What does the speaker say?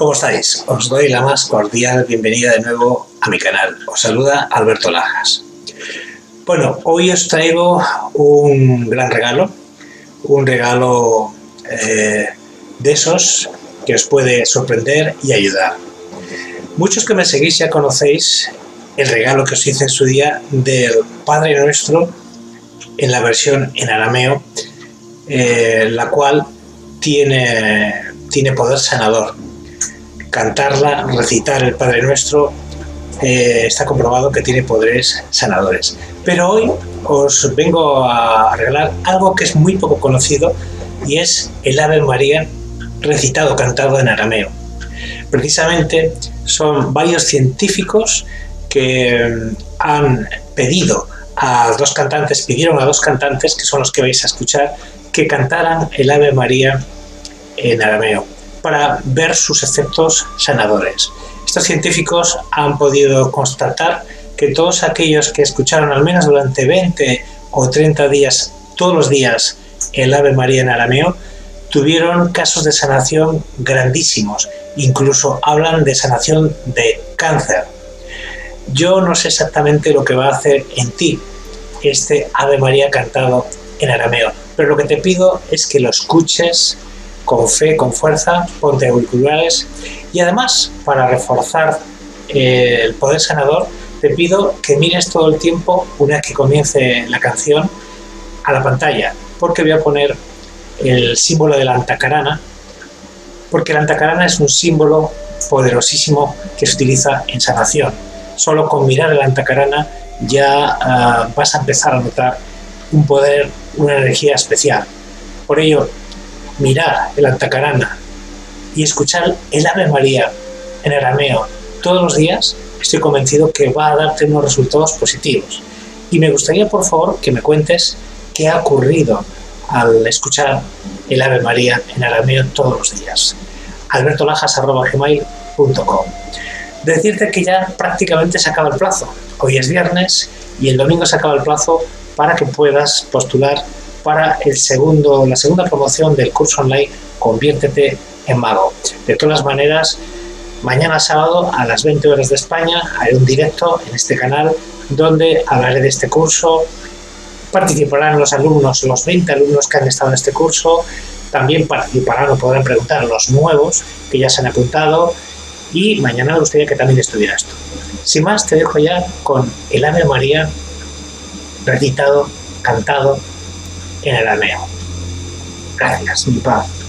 ¿Cómo estáis? Os doy la más cordial bienvenida de nuevo a mi canal. Os saluda Alberto Lajas. Bueno, hoy os traigo un gran regalo, un regalo eh, de esos que os puede sorprender y ayudar. Muchos que me seguís ya conocéis el regalo que os hice en su día del Padre Nuestro en la versión en arameo, eh, la cual tiene, tiene poder sanador cantarla, recitar el Padre Nuestro, eh, está comprobado que tiene poderes sanadores. Pero hoy os vengo a regalar algo que es muy poco conocido y es el Ave María recitado, cantado en arameo. Precisamente son varios científicos que mm, han pedido a dos cantantes, pidieron a dos cantantes, que son los que vais a escuchar, que cantaran el Ave María en arameo para ver sus efectos sanadores. Estos científicos han podido constatar que todos aquellos que escucharon al menos durante 20 o 30 días, todos los días, el Ave María en arameo, tuvieron casos de sanación grandísimos. Incluso hablan de sanación de cáncer. Yo no sé exactamente lo que va a hacer en ti este Ave María cantado en arameo, pero lo que te pido es que lo escuches con fe, con fuerza, ponte auriculares y además para reforzar eh, el poder sanador te pido que mires todo el tiempo una vez que comience la canción a la pantalla porque voy a poner el símbolo de la antacarana porque la antacarana es un símbolo poderosísimo que se utiliza en sanación. Solo con mirar la antacarana ya ah, vas a empezar a notar un poder, una energía especial. Por ello, mirar el Antacarana y escuchar el Ave María en arameo todos los días, estoy convencido que va a darte unos resultados positivos. Y me gustaría, por favor, que me cuentes qué ha ocurrido al escuchar el Ave María en arameo todos los días. albertolajas.gmail.com Decirte que ya prácticamente se acaba el plazo. Hoy es viernes y el domingo se acaba el plazo para que puedas postular para el segundo, la segunda promoción del curso online Conviértete en Mago. De todas maneras, mañana sábado a las 20 horas de España haré un directo en este canal donde hablaré de este curso. Participarán los alumnos, los 20 alumnos que han estado en este curso. También participarán o podrán preguntar los nuevos que ya se han apuntado. Y mañana me gustaría que también estuvieras tú. Sin más, te dejo ya con el Ave María recitado, cantado en el arameo. Gracias, mi paz.